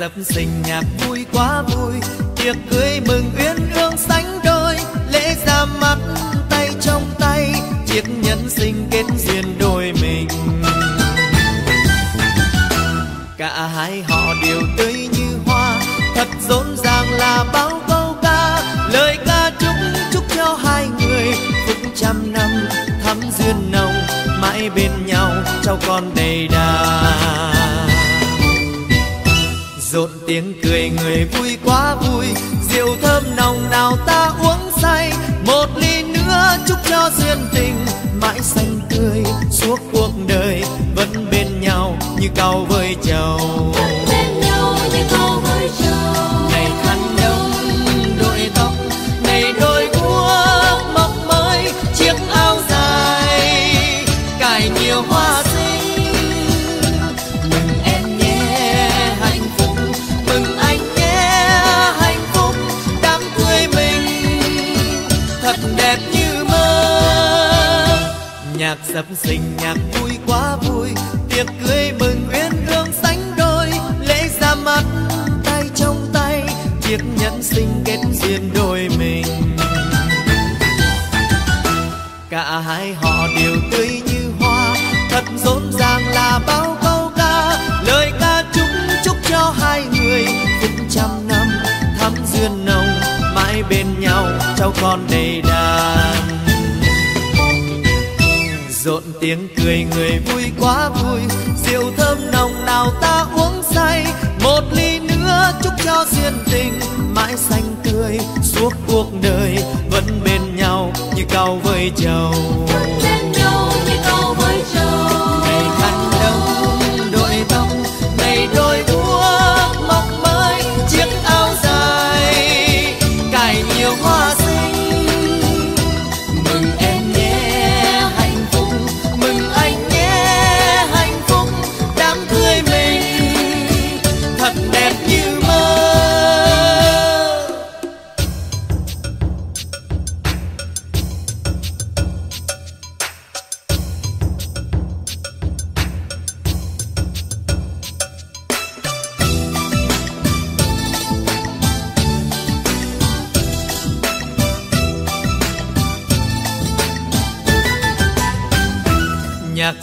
sập sình nhạc vui quá vui. Tiệc cưới mừng uyên ương sánh đôi. Lễ ra mắt tay trong tay. Chiếc nhẫn sinh kết duyên đôi mình. Cả hai họ đều tươi như hoa. Thật rộn ràng là bao câu ca. Lời ca chúc chúc cho hai người. Phúc trăm năm thắm duyên nồng, mãi bên nhau cháu con đầy đà. Tiếng cười người vui quá vui. Rượu thơm nồng nào ta uống say. Một ly nữa chúc cho duyên tình. Mãi xanh tươi suốt cuộc đời vẫn bên nhau như cao với chầu. Sập sinh nhạc vui quá vui. Tiệc cưới mừng uyên ương sánh đôi. Lễ ra mắt, tay trong tay. Chiếc nhẫn sinh kết duyên đôi mình. Cả hai họ đều tươi như hoa. Thật rộn ràng là bao câu ca. Lời ca chúc chúc cho hai người. Phút trăm năm thắm duyên nồng, mãi bên nhau, cháu con đầy đàn rộn tiếng cười, người vui quá vui. Rượu thơm nồng nào ta uống say. Một ly nữa chúc cho duyên tình. Mãi xanh tươi suốt cuộc đời vẫn bên nhau như cao với chầu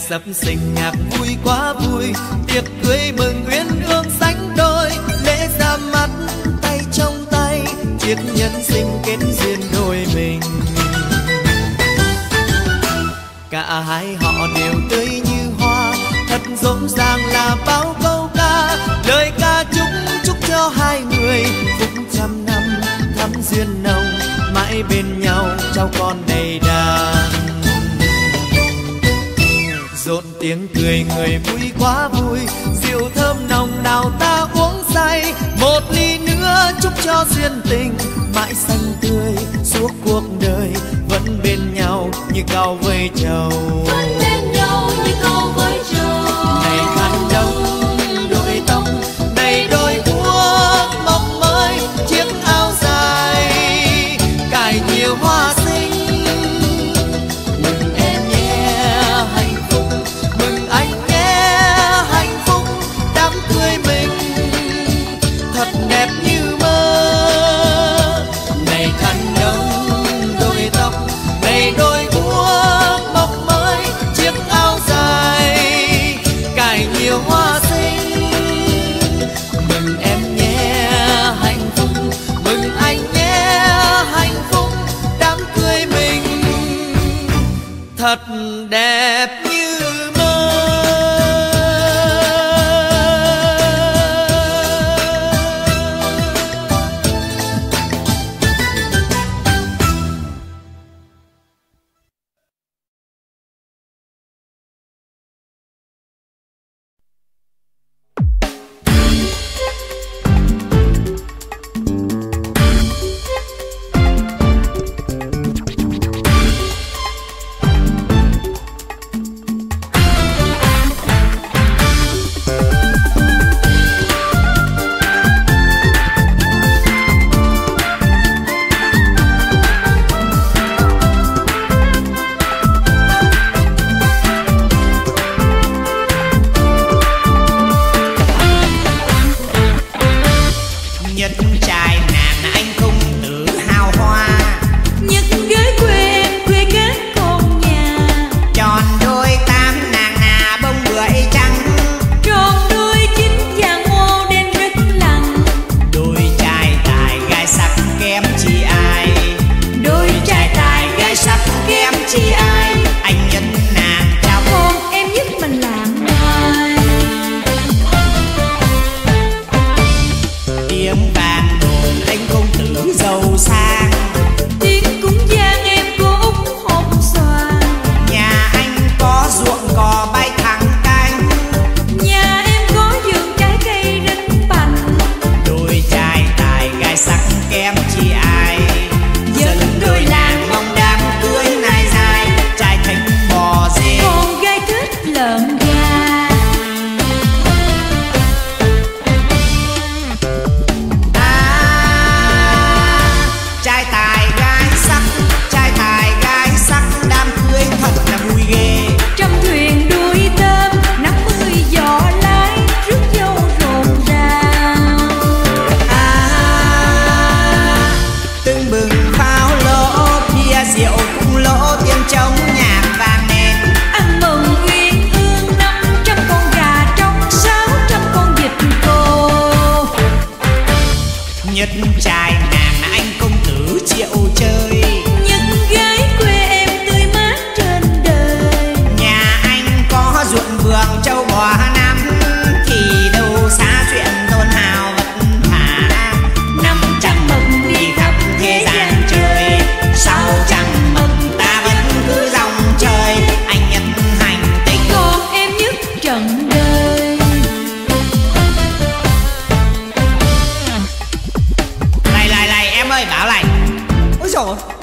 sập sinh nhạc vui quá vui. Tiệc cưới mừng uyên ương sánh đôi. Lễ ra mắt, tay trong tay. Chiếc nhân sinh kết duyên đôi mình. Cả hai họ đều tươi như hoa. Thật rộn ràng là bao duyên tình, mãi xanh tươi, suốt cuộc đời vẫn bên nhau như cao vây trầu.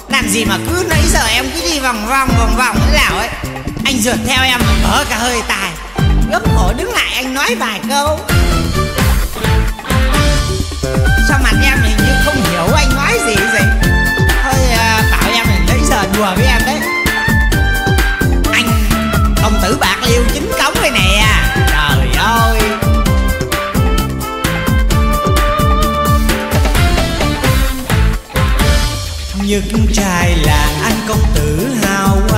làm gì mà cứ nãy giờ em cứ đi vòng vòng vòng vòng thế nào ấy. Anh rượt theo em mở cả hơi tài. Gấp cổ đứng lại anh nói vài câu. Sao mặt em hình như không hiểu anh nói gì gì thôi à, bảo em mình nãy giờ đùa với em đấy. Anh ông tử bạc liêu chính cống đây nè. Những trai là anh công tử hào hoa.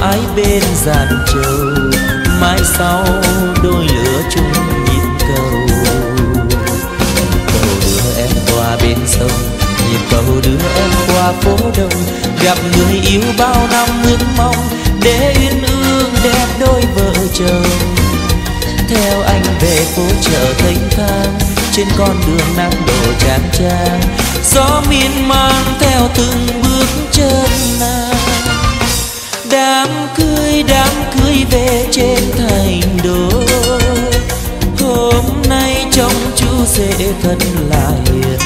Mãi bên dàn trầu mai sau đôi lửa chung nhịp cầu. Cầu đưa em qua bên sông, nhịp cầu đưa em qua phố đông. Gặp người yêu bao năm ước mong, để uyên ương đẹp đôi vợ chồng. Theo anh về phố chợ thanh thang, trên con đường nắng đổ chán trang. Gió miên man theo từng bước chân nàng đám cưới đám cưới về trên thành đô. Hôm nay trông chú rể thân là hiền.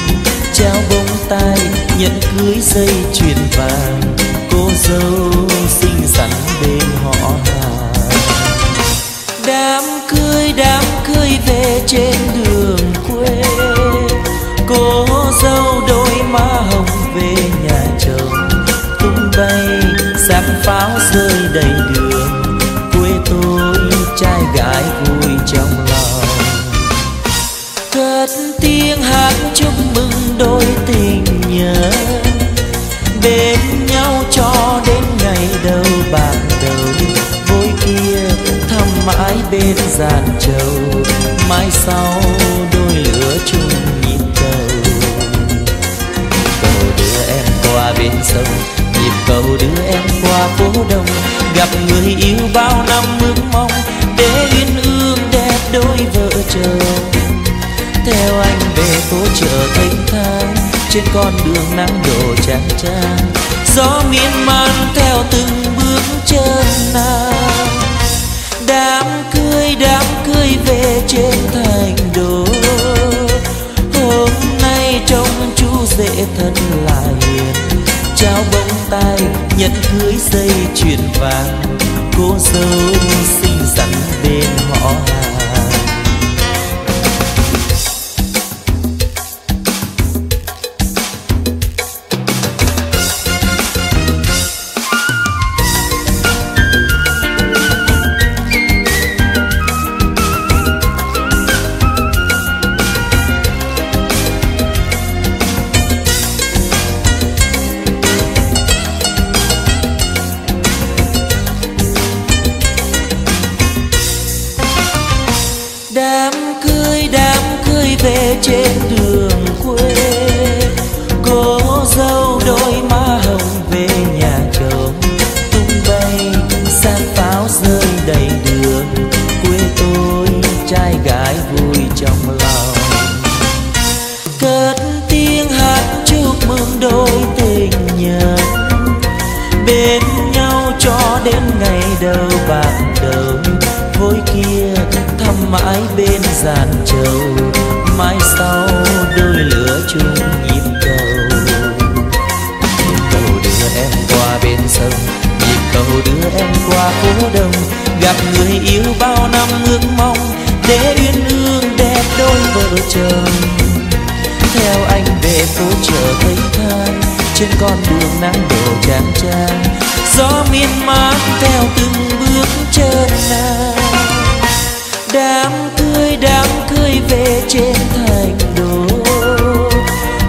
Trao bông tai, nhận cưới dây chuyền vàng. Cô dâu xinh xắn bên họ hàng. nhạc pháo rơi đầy đường. Quê tôi, trai gái vui trong lòng. Cất tiếng hát chúc mừng đôi tình nhớ. Bên nhau cho đến ngày đầu bạc đầu. Vui kia thăm mãi bên giàn trầu. Mai sau đôi lửa chung nhịp cầu. Cầu đưa em qua bên sông cầu đưa em qua phố đông, gặp người yêu bao năm ước mong, để uyên ương đẹp đôi vợ chồng. Theo anh về phố chợ thanh thang, trên con đường nắng đổ chang chang, gió miên man theo từng bước chân nàng đám cưới đám cưới về trên thành đô. Hôm nay trông chú rể thân là hiền, trao bông tay nhận cưới dây chuyền vàng. Cô dâu xinh xắn bên họ hàng. Cưới người yêu bao năm ước mong, để uyên ương đẹp đôi vợ chồng theo anh về phố chợ thấy than, trên con đường nắng đổ chang chang gió miên man theo từng bước chân nàng đám cưới đám cưới về trên thành đô.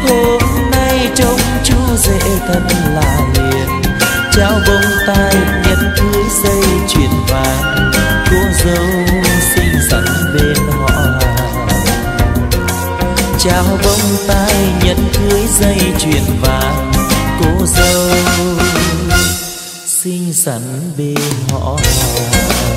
Hôm nay trông chú rể thân là hiền. Trao bông trao bông tai nhận cưới dây chuyền vàng cô dâu. Xinh xắn bên họ hàng.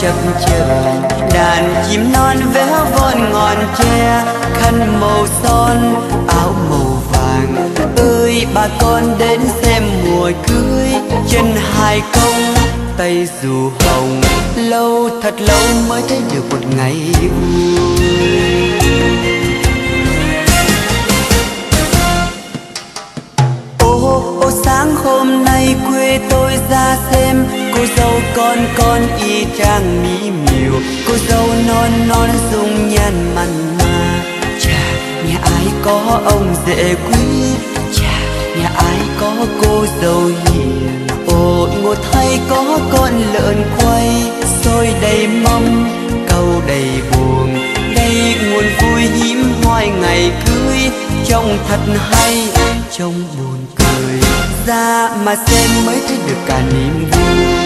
Chập chờn. Đàn chim non véo von ngọn tre Khăn màu son, áo màu vàng. Ơi bà con đến xem mùa cưới Chân hai công tay dù hồng. Lâu thật lâu mới thấy được một ngày vui. Sáng hôm nay quê tôi ra xem. Cô dâu con con y trang mỹ miều. Cô dâu non non dung nhan mặn mà. Chà, nhà ai có ông dễ quý? Chà, nhà ai có cô dâu hiền? Ôi một thay có con lợn quay. Xôi đầy mâm câu đầy buồn. Đây nguồn vui hiếm hoài ngày cưới. Trông thật hay, trông buồn cười ra mà xem mới thấy được cả niềm vui.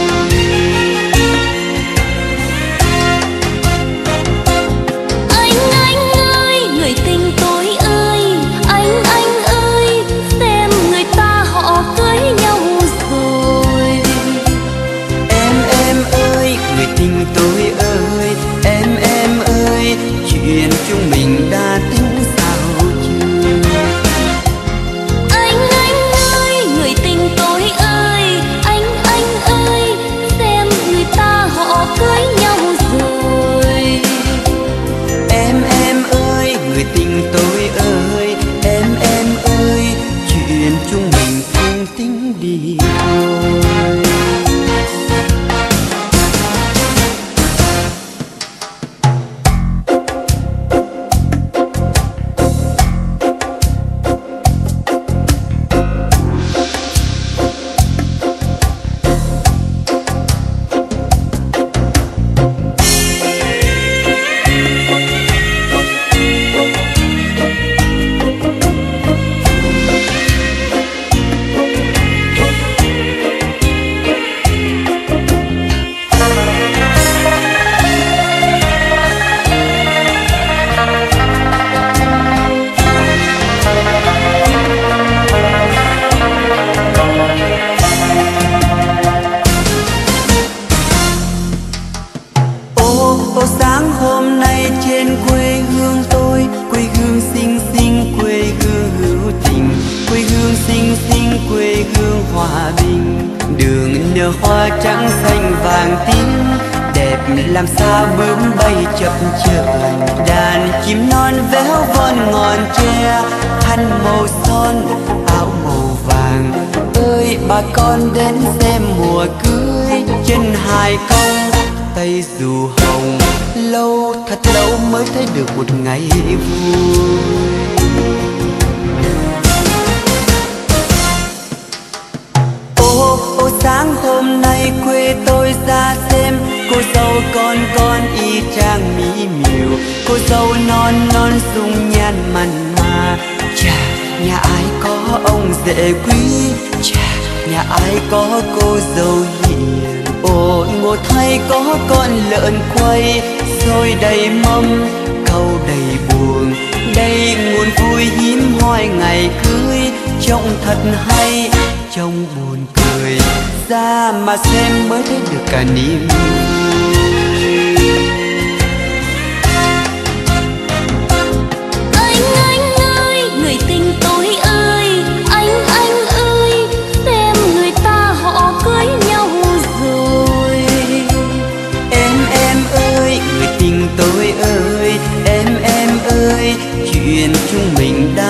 Bướm bay chập chờn. Đàn chim non véo von ngọn tre khăn màu son, áo màu vàng. Ơi, bà con đến xem mùa cưới, chân hai công tay dù hồng. Lâu, thật lâu mới thấy được một ngày vui. Ô ô, sáng hôm nay quê tôi ra xem. Cô dâu con con y chang mỹ miều. Cô dâu non non dung nhan mặn mà. Chà, nhà ai có ông dễ quý? Chà, nhà ai có cô dâu hiền? Ôi một thay có con lợn quay. Rồi đầy mâm câu đầy buồn. Đây nguồn vui hiếm hoi ngày cưới. Trông thật hay trông buồn cười. Ra mà xem mới thấy được cả niềm anh anh ơi người tình tôi ơi. Anh anh ơi xem người ta họ cưới nhau rồi. Em em ơi người tình tôi ơi. Em em ơi chuyện chúng mình đã